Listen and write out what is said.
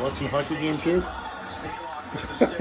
Watching hockey game too?